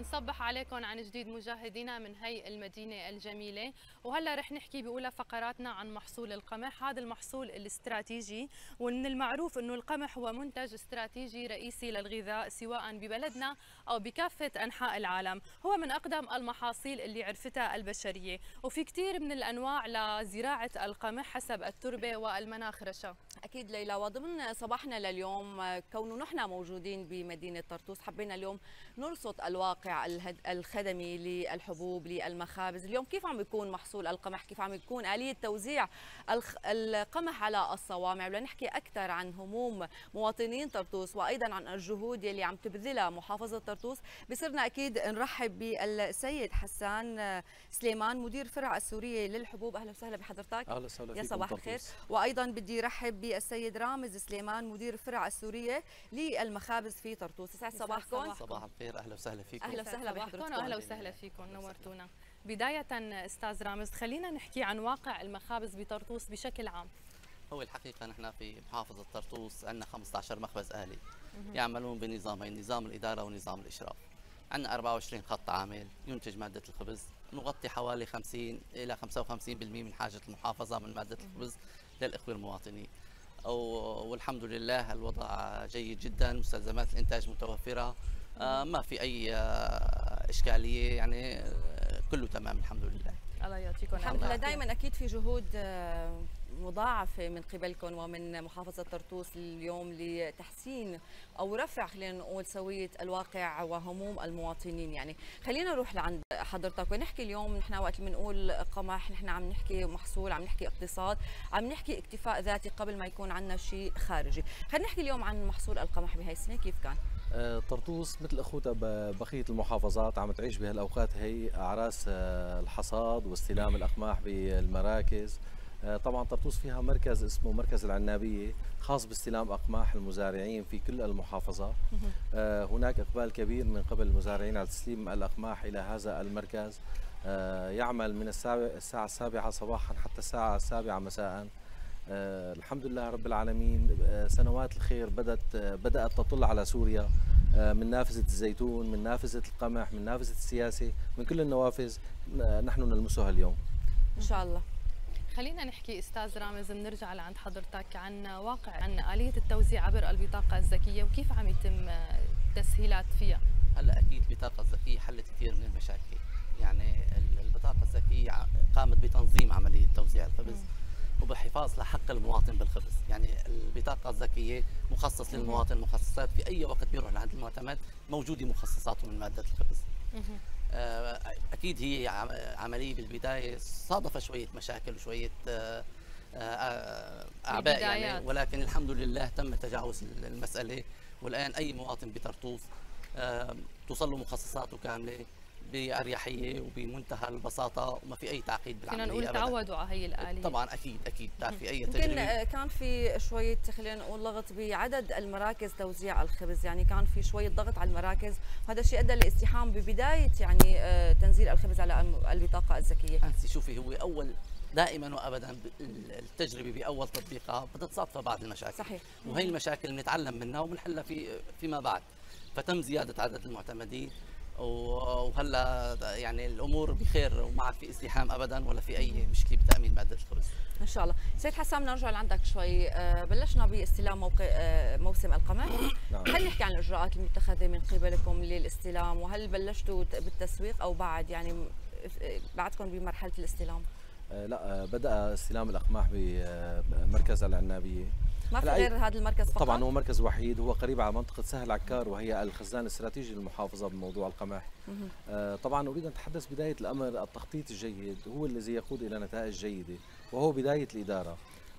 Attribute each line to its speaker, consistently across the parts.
Speaker 1: بنصبح عليكم عن جديد مشاهدينا من هي المدينة الجميلة. وهلا رح نحكي بأولى فقراتنا عن محصول القمح. هذا المحصول الاستراتيجي ومن المعروف أنه القمح هو منتج استراتيجي رئيسي للغذاء سواء ببلدنا أو بكافة أنحاء العالم. هو من أقدم المحاصيل اللي عرفتها البشرية. وفي كثير من الأنواع لزراعة القمح حسب التربة والمناخ. رشا.
Speaker 2: أكيد ليلى وضمن صباحنا لليوم كونه نحن موجودين بمدينة طرطوس حبينا اليوم نرصد ألواقع الخدمي للحبوب للمخابز. اليوم كيف عم بيكون محصول القمح؟ كيف عم بيكون آلية توزيع القمح على الصوامع؟ ولنحكي أكثر عن هموم مواطنين طرطوس وأيضا عن الجهود يلي عم تبذلها محافظة طرطوس. بصرنا أكيد نرحب بالسيد حسان سليمان مدير فرع السورية للحبوب. أهلا وسهلا بحضرتك.
Speaker 3: أهلا وسهلا
Speaker 2: يا صباح الخير. وأيضا بدي رحب بالسيد رامز سليمان مدير فرع السورية للمخابز في طرطوس. يسعد صباحكم.
Speaker 3: صباح الخير. أهلا وسهلا فيكم.
Speaker 2: أهلا وسهلا بحضرتك
Speaker 1: أهلا وسهلا فيكم. نورتونا. بداية أستاذ رامز خلينا نحكي عن واقع المخابز بطرطوس بشكل عام.
Speaker 3: هو الحقيقة نحن في محافظة طرطوس عندنا 15 مخبز آلي يعملون بنظامين نظام الإدارة ونظام الإشراف. عندنا 24 خط عامل ينتج مادة الخبز نغطي حوالي 50 إلى 55% من حاجة المحافظة من مادة الخبز للإخوة المواطنين. والحمد لله الوضع جيد جدا مستلزمات الإنتاج متوفرة ما في أي إشكالية يعني كله تمام الحمد لله.
Speaker 1: الله يعطيكم
Speaker 2: الحمد لله. دائما أكيد في جهود مضاعفة من قبلكم ومن محافظة طرطوس اليوم لتحسين أو رفع خلينا نقول سوية الواقع وهموم المواطنين. يعني خلينا نروح لعند حضرتك ونحكي اليوم. نحن وقت بنقول قمح نحن عم نحكي محصول عم نحكي اقتصاد عم نحكي اكتفاء ذاتي قبل ما يكون عندنا شيء خارجي. خلينا نحكي اليوم عن محصول القمح بهي السنة كيف كان؟
Speaker 4: طرطوس مثل أخوتها بقية المحافظات عم تعيش بهالأوقات هي اعراس الحصاد واستلام الأقماح بالمراكز. طبعا طرطوس فيها مركز اسمه مركز العنابية خاص باستلام أقماح المزارعين في كل المحافظه هناك إقبال كبير من قبل المزارعين على تسليم الأقماح إلى هذا المركز. يعمل من الساعة السابعة صباحا حتى الساعة السابعة مساء. آه الحمد لله رب العالمين. آه سنوات الخير بدأت آه بدأت تطل على سوريا من نافذة الزيتون من نافذة القمح من نافذة السياسة من كل النوافذ نحن نلمسها اليوم.
Speaker 2: إن شاء الله.
Speaker 1: خلينا نحكي أستاذ رامز بنرجع لعند حضرتك عن واقع عن آلية التوزيع عبر البطاقة الذكية وكيف عم يتم التسهيلات فيها؟
Speaker 3: هلأ أكيد البطاقة الذكية حلت كثير من المشاكل. يعني البطاقة الذكية قامت بتنظيم عملية توزيع الخبز م. وبالحفاظ لحق المواطن بالخبز. يعني البطاقة الذكية مخصص للمواطن مخصصات في أي وقت بيروح لعند المعتمد موجودة مخصصاته من مادة الخبز. أكيد هي عملية بالبداية صادف شوية مشاكل وشوية أعباء يعني ولكن الحمد لله تم تجاوز المسألة. والآن أي مواطن بطرطوس توصل له مخصصاته كاملة. بأريحية وبمنتهى البساطة وما في أي تعقيد بالعملية
Speaker 1: فينا نقول تعودوا على هي الآلية.
Speaker 3: طبعا أكيد أكيد. في أي
Speaker 2: تجربة يمكن كان في شوية خلينا نقول ضغط بعدد المراكز توزيع الخبز. يعني كان في شوية ضغط على المراكز. وهذا الشيء أدى لازدحام ببداية يعني تنزيل الخبز على البطاقة الذكية
Speaker 3: أنت شوفي هو أول دائما وابدا التجربة بأول تطبيقها بتتصادف بعض المشاكل.
Speaker 2: صحيح.
Speaker 3: وهي المشاكل بنتعلم منها وبنحلها في فيما بعد. فتم زيادة عدد المعتمدين. وهلا يعني الأمور بخير وما في ازدحام ابدا ولا في أي مشكلة بتأمين ماده الخبز.
Speaker 2: إن شاء الله، سيد حسام نرجع لعندك شوي، بلشنا باستلام موقع موسم القمح، نعم. هل نحكي عن الإجراءات المتخذة من قبلكم للاستلام؟ وهل بلشتوا بالتسويق أو بعد؟ يعني بعدكم بمرحلة الاستلام؟
Speaker 4: لا بدأ استلام الأقماح بمركز العنابيه
Speaker 2: ما في غير هذا المركز فقط؟
Speaker 4: طبعا هو مركز وحيد هو قريب على منطقة سهل عكار وهي الخزان الاستراتيجي للمحافظة بموضوع القمح. آه طبعا أريد أن أتحدث بداية الأمر التخطيط الجيد هو الذي يقود إلى نتائج جيدة وهو بداية الإدارة.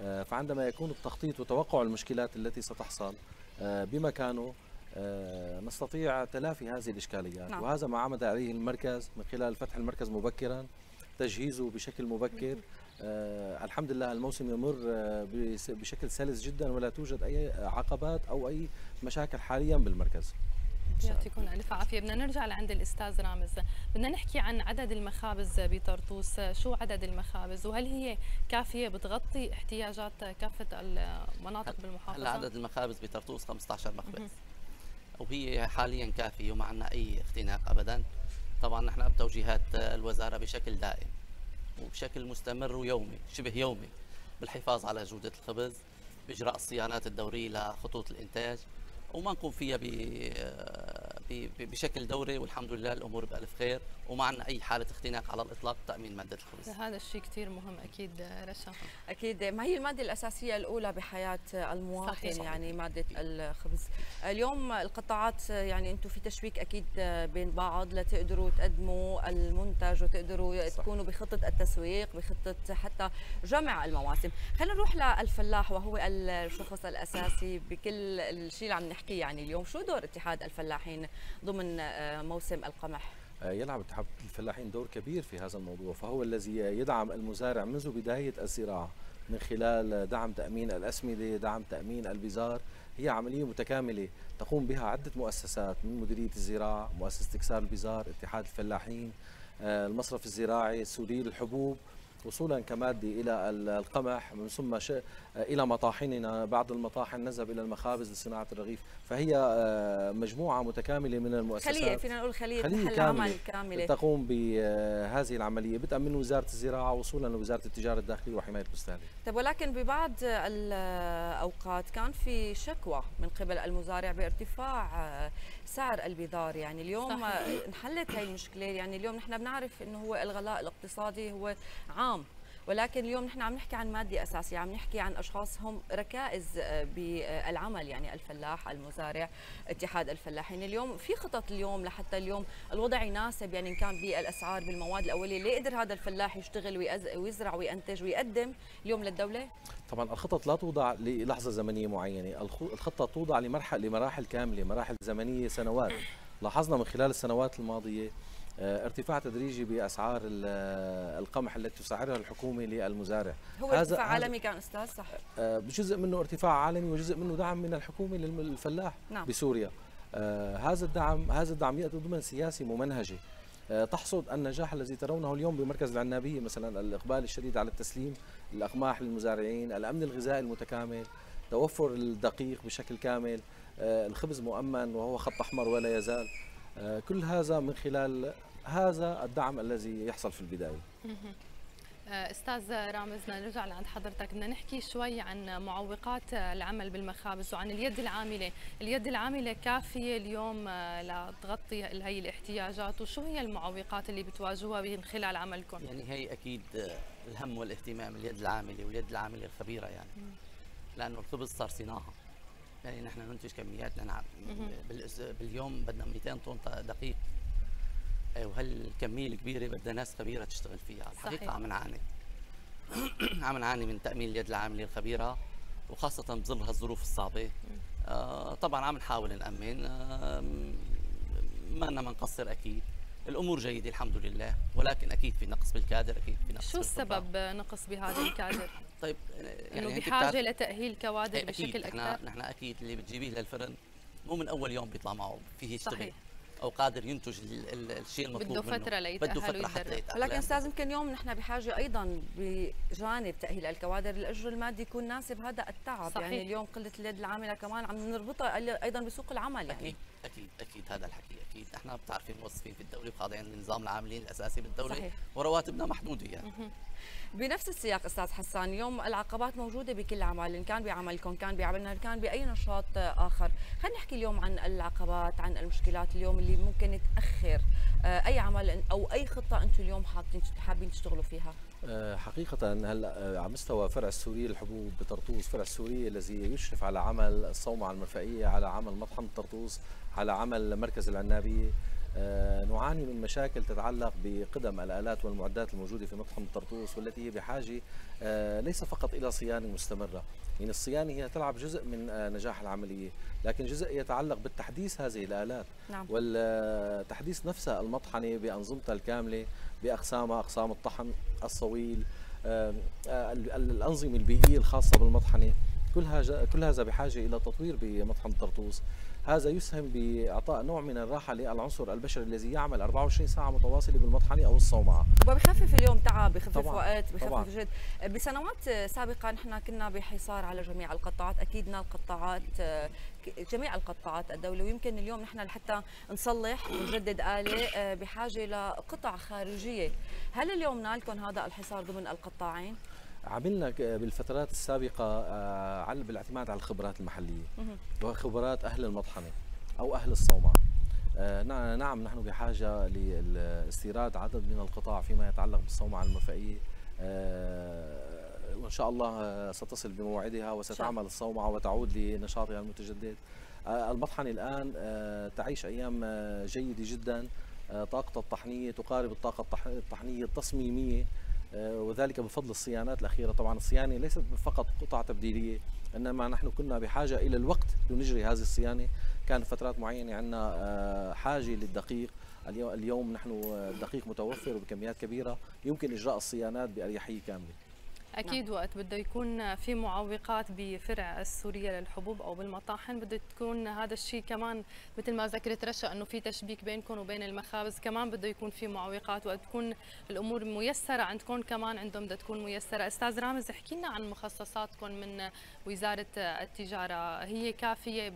Speaker 4: آه فعندما يكون التخطيط وتوقع المشكلات التي ستحصل آه بمكانه آه نستطيع تلافي هذه الإشكاليات. نعم. وهذا ما عمد عليه المركز من خلال فتح المركز مبكرا تجهيزه بشكل مبكر آه الحمد لله الموسم يمر آه بشكل سلس جدا ولا توجد أي عقبات أو أي مشاكل حاليا بالمركز.
Speaker 1: يعطيكم ألف عافية. بدنا نرجع لعند الأستاذ رامز. بدنا نحكي عن عدد المخابز بطرطوس. شو عدد المخابز؟ وهل هي كافية؟ بتغطي احتياجات كافة المناطق بالمحافظة؟
Speaker 3: هلا عدد المخابز بطرطوس 15 مخبز. وهي حاليا كافية وما عندنا أي اختناق ابدا. طبعا نحن بتوجيهات الوزارة بشكل دائم. وبشكل مستمر ويومي شبه يومي بالحفاظ على جودة الخبز بإجراء الصيانات الدورية لخطوط الإنتاج وما نقوم فيها بشكل دوري والحمد لله الأمور بألف خير. وما عندنا أي حالة اختناق على الإطلاق تأمين مادة الخبز.
Speaker 1: هذا الشيء كثير مهم أكيد رشا.
Speaker 2: أكيد. ما هي المادة الأساسية الأولى بحياة المواطن صحيح. يعني مادة الخبز؟ اليوم القطاعات يعني أنتم في تشويك أكيد بين بعض لتقدروا تقدموا المنتج وتقدروا صح. تكونوا بخطة التسويق بخطة حتى جمع المواسم. خلينا نروح للفلاح وهو الشخص الأساسي بكل الشيء اللي عم نحكيه يعني اليوم. شو دور اتحاد الفلاحين ضمن موسم القمح.
Speaker 4: آه، يلعب اتحاد الفلاحين دور كبير في هذا الموضوع فهو الذي يدعم المزارع منذ بداية الزراعة من خلال دعم تأمين الأسمدة دعم تأمين البزار. هي عملية متكاملة تقوم بها عدة مؤسسات من مديرية الزراعة مؤسسة إكسار البزار اتحاد الفلاحين آه، المصرف الزراعي السوري للحبوب وصولا كمادة إلى القمح من ثم إلى مطاحننا. بعض المطاحن نذهب إلى المخابز لصناعة الرغيف. فهي آه، مجموعة متكاملة من المؤسسات.
Speaker 2: خلية فينا نقول خلية, خلية كاملة, كاملة.
Speaker 4: تقوم بهذه العملية. بدءا من وزارة الزراعة وصولا لوزارة التجارة الداخلية وحماية المستهلك
Speaker 2: طيب ولكن ببعض الأوقات كان في شكوى من قبل المزارع بارتفاع آه، سعر البذار. يعني اليوم صحيح. انحلت هاي المشكلة. يعني اليوم نحن بنعرف إنه هو الغلاء الاقتصادي هو عام. ولكن اليوم نحن عم نحكي عن مادة أساسية عم نحكي عن أشخاص هم ركائز آه، بالعمل يعني الفلاح المزارع اتحاد الفلاحين اليوم في خطط اليوم لحتى اليوم الوضع يناسب يعني إن كان بالأسعار بالمواد الأولية ليه يقدر هذا الفلاح يشتغل ويزرع وينتج ويقدم اليوم للدولة؟
Speaker 4: طبعا الخطط لا توضع للحظة زمنيه معينة الخطة توضع لمرحله لمراحل كاملة مراحل زمنية سنوات. لاحظنا من خلال السنوات الماضية آه، ارتفاع تدريجي بأسعار القمح التي تسعرها الحكومة للمزارع.
Speaker 2: هو هذا ارتفاع عالمي كان أستاذ صح؟
Speaker 4: آه، جزء منه ارتفاع عالمي وجزء منه دعم من الحكومة للفلاح نعم. بسوريا. آه، هذا الدعم هذا الدعم يأتي ضمن سياسه ممنهجه تحصد النجاح الذي ترونه اليوم بمركز العنابيه مثلا الإقبال الشديد على التسليم الأقماح للمزارعين الأمن الغذائي المتكامل توفر الدقيق بشكل كامل الخبز مؤمن وهو خط أحمر ولا يزال. آه، كل هذا من خلال هذا الدعم الذي يحصل في البداية.
Speaker 1: آه، أستاذ رامز نرجع لعند حضرتك. بدنا نحكي شوي عن معوقات العمل بالمخابز وعن اليد العاملة، اليد العاملة كافية اليوم آه، لتغطي هي الاحتياجات وشو هي المعوقات اللي بتواجهوها من خلال عملكم؟
Speaker 3: يعني هي أكيد الهم والاهتمام اليد العاملة واليد العاملة الخبيرة يعني. لأنه الخبز صار صناعة. يعني نحن ننتج كميات نعم باليوم بدنا 200 طن دقيق. وهالكميه الكبيرة بدها ناس خبيرة تشتغل فيها؟ الحقيقة عم نعاني. عم نعاني من تأمين اليد العاملة الخبيرة وخاصة بظل هالظروف الصعبة. آه طبعا عم نحاول نأمن. آه ما لنا منقصر أكيد. الأمور جيدة الحمد لله. ولكن أكيد في نقص بالكادر أكيد في نقص
Speaker 1: شو السبب نقص بهذا الكادر؟
Speaker 3: طيب
Speaker 1: يعني إنه بحاجة لتاهيل كوادر أكيد بشكل
Speaker 3: أكثر؟ نحن أكيد اللي بتجيبيه للفرن مو من أول يوم بيطلع معه فيه يشتغل صحيح. أو قادر ينتج الشيء المطلوب
Speaker 1: بده فترة ليتأهل بده فترة
Speaker 2: حتى يتأهل ولكن أستاذ يمكن اليوم نحن بحاجة أيضا بجانب تأهيل الكوادر الاجر المادي يكون ناسب هذا التعب. يعني صحيح. يعني اليوم قلة اليد العاملة كمان عم نربطها أيضا بسوق العمل يعني.
Speaker 3: أكيد. أكيد أكيد هذا الحكي أكيد. إحنا بتعرفين موظفين في الدولة وخاضعين لنظام العاملين الأساسي بالدولة صحيح. ورواتبنا محدودة يعني.
Speaker 2: بنفس السياق أستاذ حسان اليوم العقبات موجودة بكل عمل إن كان بعملكم كان بعملنا ان كان بأي نشاط آخر. خلينا نحكي اليوم عن العقبات عن المشكلات اليوم اللي ممكن تأخر. آه، أي عمل أو أي خطة أنتم اليوم حاطين حابين تشتغلوا فيها؟
Speaker 4: حقيقة هلا آه، على مستوى فرع السوري للحبوب بطرطوس، فرع السوري الذي يشرف على عمل الصومعة المرفئية، على عمل مطحن طرطوس، على عمل مركز العنابية، آه، نعاني من مشاكل تتعلق بقدم الآلات والمعدات الموجودة في مطحن الطرطوس والتي هي بحاجة آه، ليس فقط إلى صيانة مستمرة. يعني الصيانة هي تلعب جزء من آه، نجاح العملية لكن جزء يتعلق بالتحديث هذه الآلات نعم. والتحديث نفسها المطحنة بأنظمتها الكاملة بأقسامها أقسام الطحن الصويل الأنظمة البيئية الخاصة بالمطحنة. كل هذا كل هذا بحاجة إلى تطوير بمطحن الطرطوس. هذا يسهم بإعطاء نوع من الراحة للعنصر البشري الذي يعمل 24 ساعة متواصله بالمطحنه أو الصومعة
Speaker 2: وبخفف اليوم تعب بخفف وقت بخفف. جهد بسنوات سابقة نحن كنا بحصار على جميع القطاعات أكيد القطاعات جميع القطاعات الدولة ويمكن اليوم نحن لحتى نصلح ونجدد آلة بحاجة لقطع خارجية هل اليوم نالكم هذا الحصار ضمن القطاعين؟
Speaker 4: عملنا بالفترات السابقة آه، على بالاعتماد على الخبرات المحلية.
Speaker 2: مهم.
Speaker 4: وخبرات أهل المطحنة أو أهل الصومعه آه، نع- نعم نحن بحاجة لاستيراد عدد من القطاع فيما يتعلق بالصومعه المرفئيه آه، وإن شاء الله ستصل بموعدها وستعمل الصومعه وتعود لنشاطها المتجدد. المطحنة الآن آه، تعيش أيام آه، جيدة جدا. طاقة الطحنية تقارب الطاقة الطح- الطحنية التصميمية. وذلك بفضل الصيانات الأخيرة. طبعا الصيانة ليست فقط قطع تبديلية إنما نحن كنا بحاجة إلى الوقت لنجري هذه الصيانة. كان فترات معينة عندنا آه، حاجة للدقيق. اليو- اليوم نحن آه، الدقيق متوفر بكميات كبيرة. يمكن إجراء الصيانات بأريحية كاملة.
Speaker 1: أكيد وقت بده يكون في معوقات بفرع السورية للحبوب أو بالمطاحن. بده تكون هذا الشيء كمان مثل ما ذكرت رشا إنه في تشبيك بينكم وبين المخابز. كمان بده يكون في معوقات وقت تكون الأمور ميسرة عندكم كمان عندهم بدها تكون ميسرة. أستاذ رامز احكي لنا عن مخصصاتكم من وزارة التجارة. هي كافية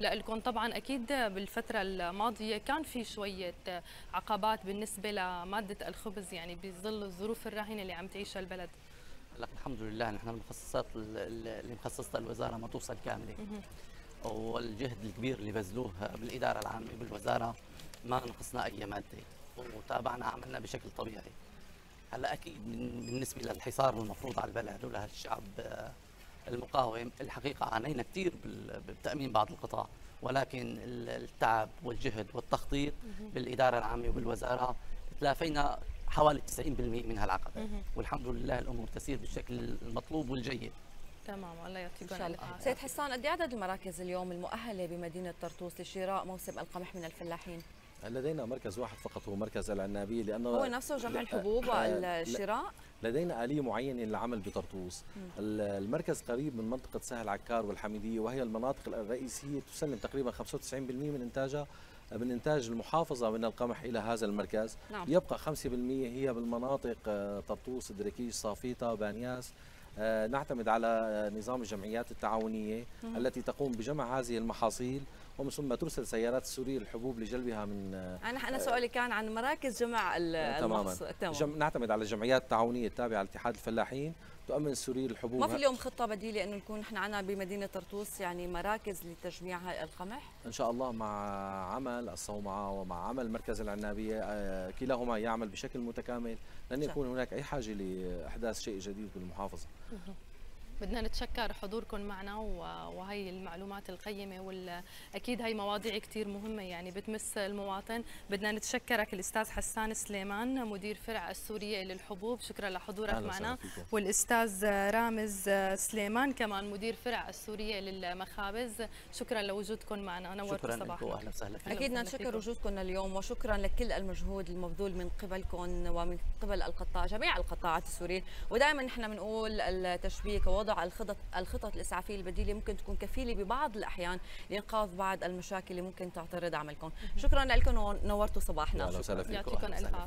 Speaker 1: لكم طبعا أكيد بالفترة الماضية كان في شوية عقبات بالنسبة لمادة الخبز يعني بظل الظروف الراهنه اللي عم تعيشها البلد.
Speaker 3: الحمد لله نحن المخصصات ال- ال- اللي مخصصتها الوزارة ما توصل كاملة. والجهد الكبير اللي بذلوه بالإدارة العامة بالوزارة ما نقصنا أي مادة. وتابعنا عملنا بشكل طبيعي. هلا أكيد بالنسبة للحصار المفروض على البلد ولهالشعب آه، المقاوم الحقيقة عانينا كثير بتأمين بعض القطاع. ولكن ال- التعب والجهد والتخطيط بالإدارة العامة وبالوزاره تلافينا حوالي 90% من هالعقبه والحمد لله الأمور تسير بالشكل المطلوب والجيد.
Speaker 1: تمام الله
Speaker 2: إن
Speaker 1: يعطيكم
Speaker 2: شاء الله.
Speaker 1: الف عافيه
Speaker 2: سيد حسان قد عدد المراكز اليوم المؤهلة بمدينة طرطوس لشراء موسم القمح من الفلاحين؟
Speaker 4: لدينا مركز واحد فقط هو مركز العنابية لأنه
Speaker 2: هو نفسه جمع الحبوب والشراء؟
Speaker 4: لدينا آلية معينة للعمل بطرطوس. ال- المركز قريب من منطقة سهل عكار والحميدية وهي المناطق الرئيسية تسلم تقريبا 95% من إنتاجها. من إنتاج المحافظة من القمح إلى هذا المركز.
Speaker 2: نعم.
Speaker 4: يبقى 5% هي بالمناطق آه، طرطوس دريكيش صافيطة بانياس. آه، نعتمد على آه، نظام الجمعيات التعاونية التي تقوم بجمع هذه المحاصيل ومن ثم ترسل سيارات السورية الحبوب لجلبها من
Speaker 2: أنا أنا سؤالي كان عن مراكز جمع ال-
Speaker 4: تماما.
Speaker 2: المحصول تمام.
Speaker 4: جم... نعتمد على الجمعيات التعاونية التابعة لاتحاد الفلاحين تؤمن السوريين الحبوب؟
Speaker 2: ما في اليوم خطة بديلة إنه نكون نحن عندنا بمدينة طرطوس يعني مراكز لتجميع القمح.
Speaker 4: إن شاء الله مع عمل الصومعه ومع عمل مركز العنابيه آه، كلاهما يعمل بشكل متكامل. لن يكون هناك أي حاجة لأحداث شيء جديد بالمحافظة.
Speaker 1: بدنا نتشكر حضوركم معنا و- وهي المعلومات القيمة والأكيد هي مواضيع كتير مهمة يعني بتمس المواطن. بدنا نتشكرك الأستاذ حسان سليمان مدير فرع السورية للحبوب. شكرا لحضورك
Speaker 4: أهلا
Speaker 1: معنا. والأستاذ رامز سليمان كمان مدير فرع السورية للمخابز. شكرا لوجودكم معنا. نورتوا
Speaker 3: شكرا
Speaker 1: صباحنا
Speaker 3: واهلا وسهلا فيكم.
Speaker 2: نشكر
Speaker 1: فيكم.
Speaker 2: وجودكم اليوم وشكرا لكل المجهود المبذول من قبلكم ومن قبل القطاع جميع القطاعات السوريين ودائما نحن بنقول التشبيك ووضع الخطط الخطط الإسعافية البديلة ممكن تكون كفيلة ببعض الأحيان لإنقاذ بعض المشاكل اللي ممكن تعترض عملكم. شكرا لكم ونورتوا صباحنا.
Speaker 4: فيكم.
Speaker 1: يعطيكم عافية